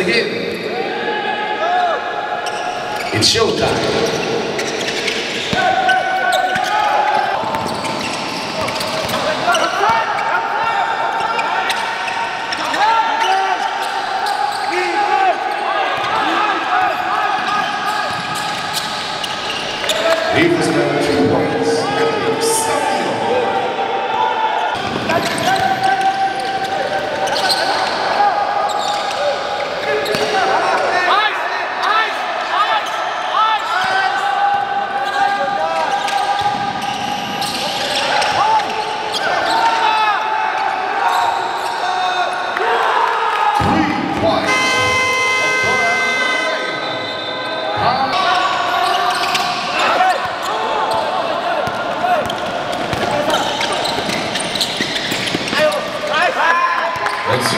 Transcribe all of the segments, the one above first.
again. It's showtime. He was number.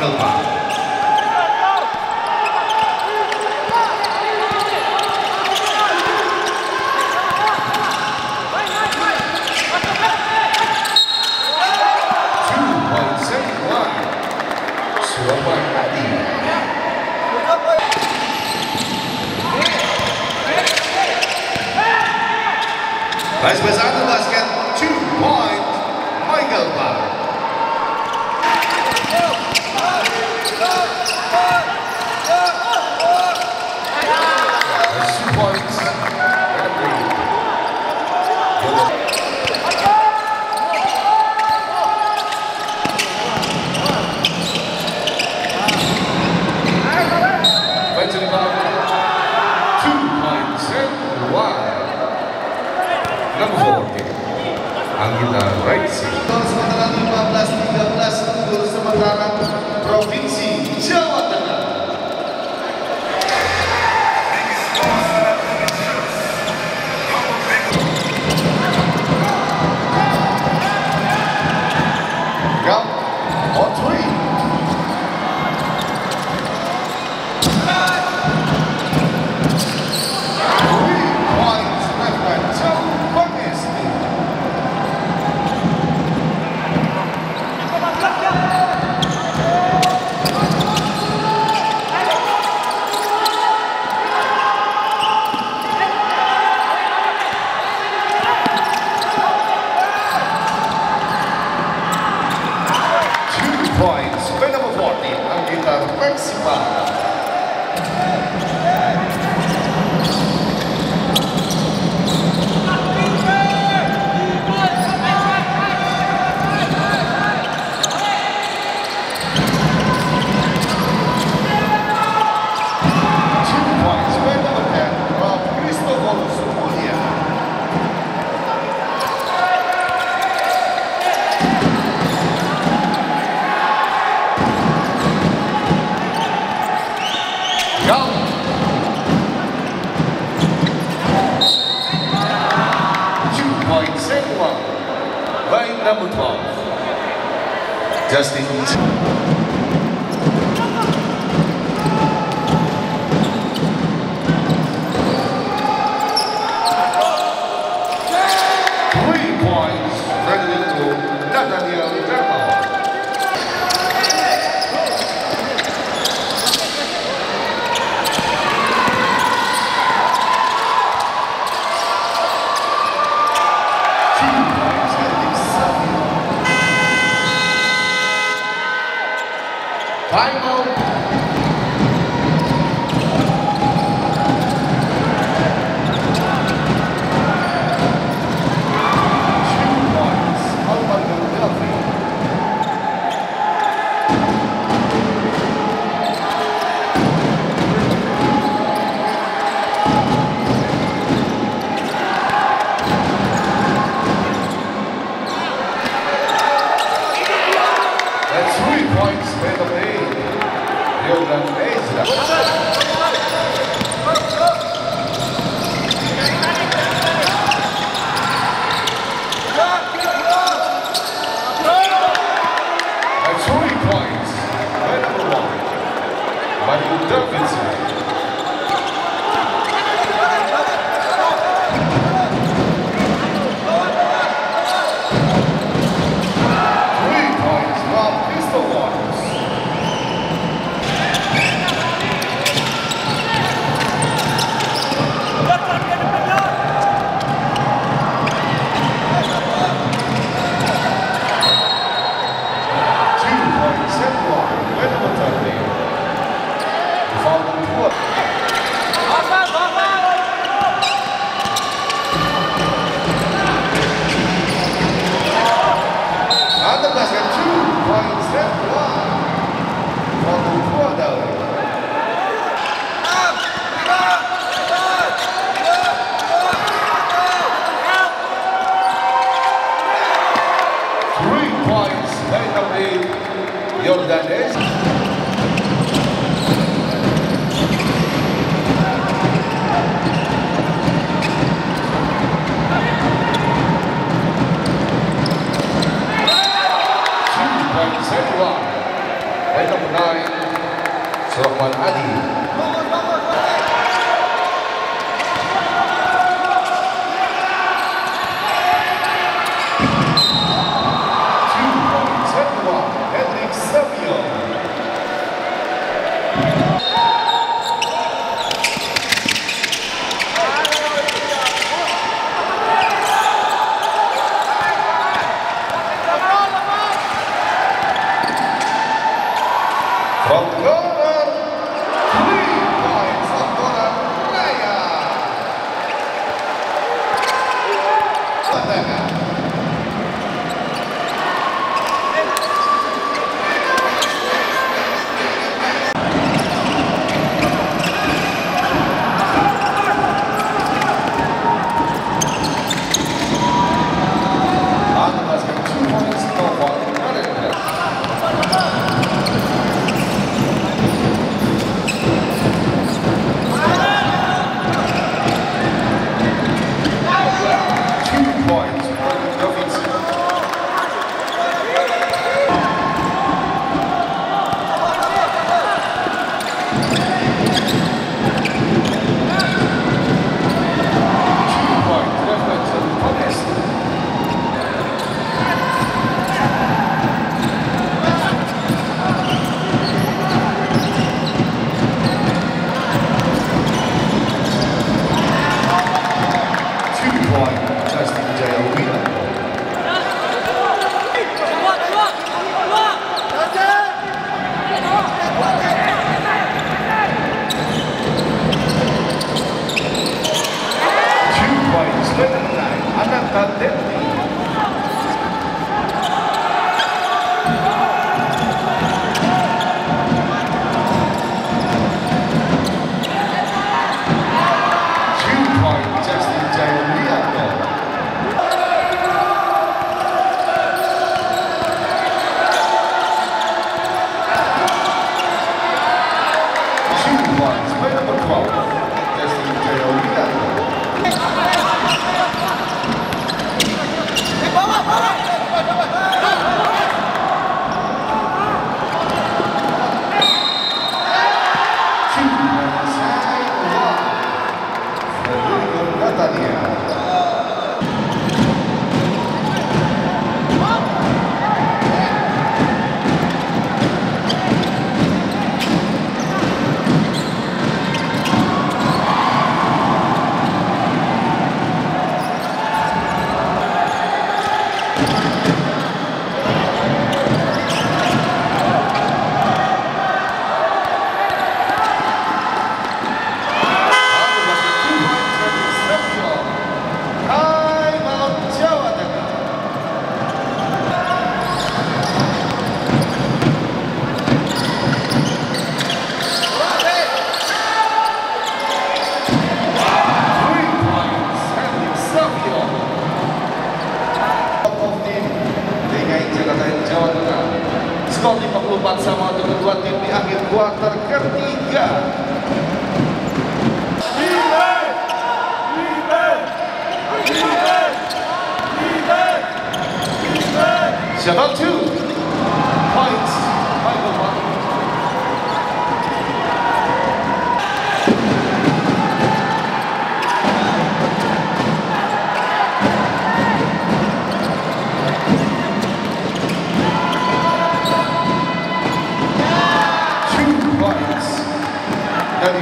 Calpá.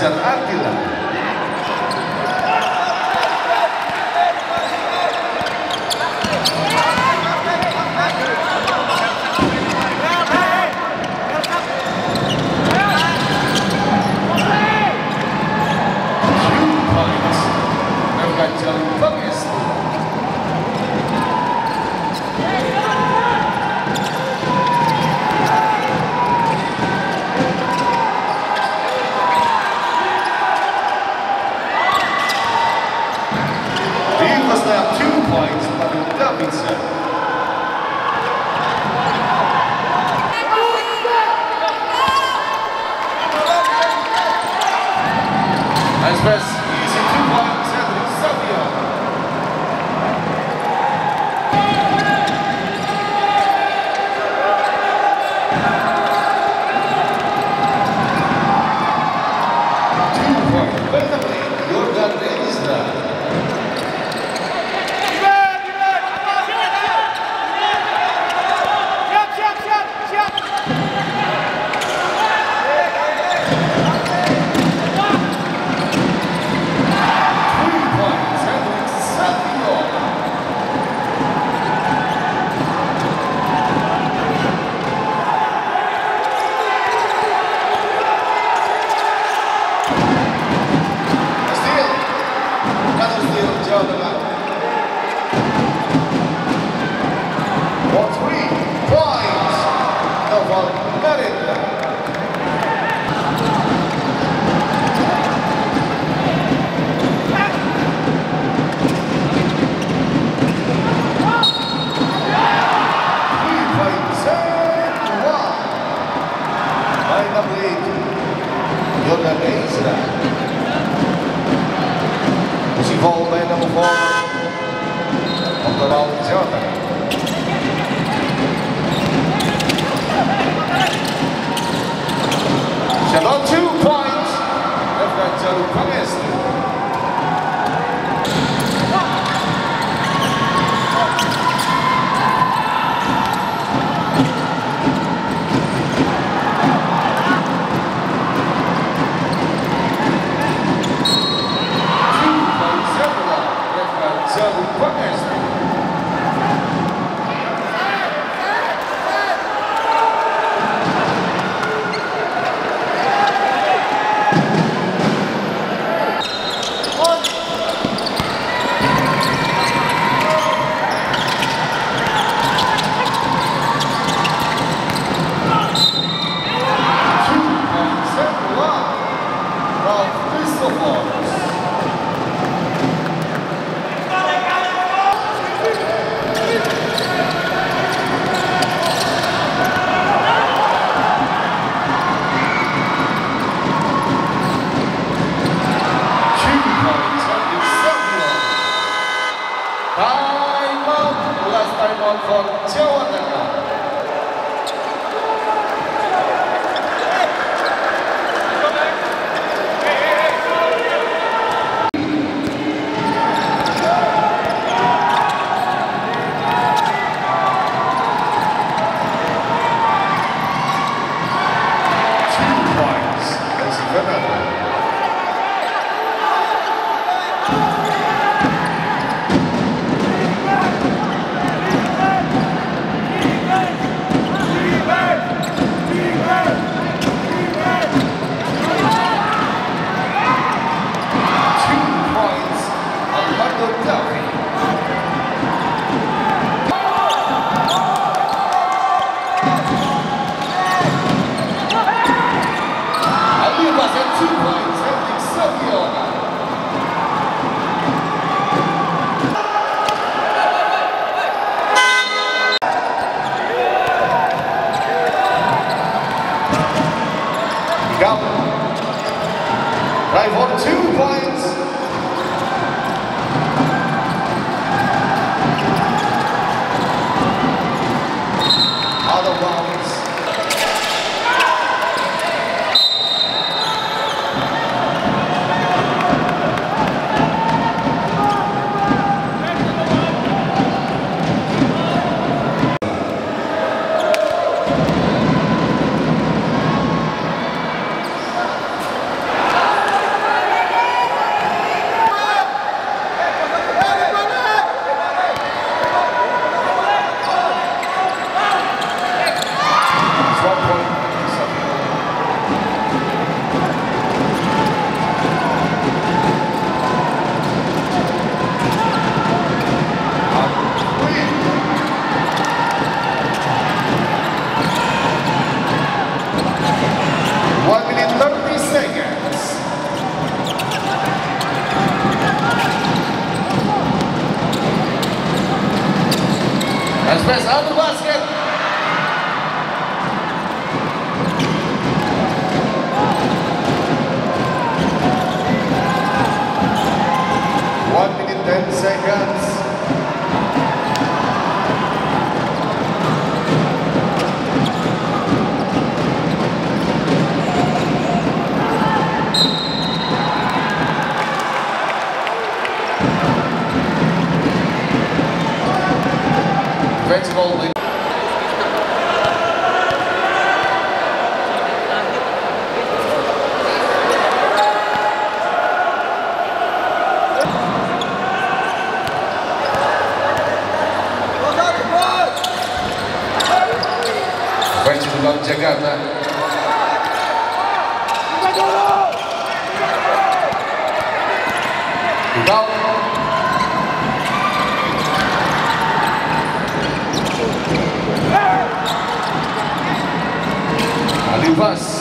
belajar artilah now two points by Davidson. Express. Yeah. Lá do basquete. One minute, ten seconds. Третій гол Лилі. Вальчик Иван Дягана One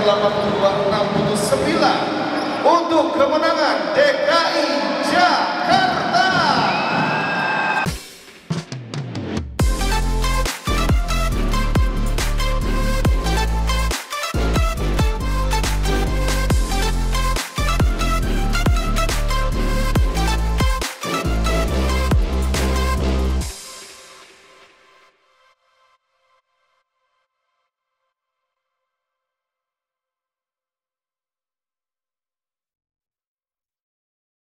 1989 untuk kemenangan DKI Jakarta.